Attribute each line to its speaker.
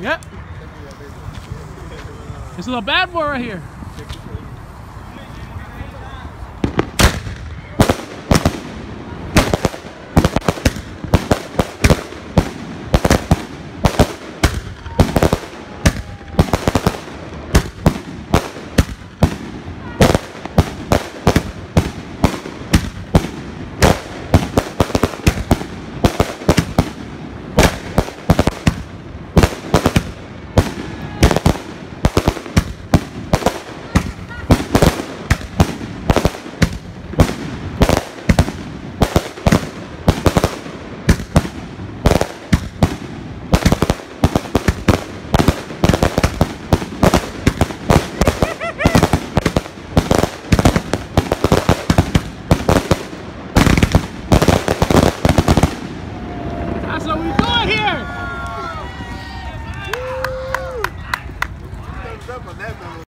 Speaker 1: Yep. It's a little bad boy right here.
Speaker 2: That,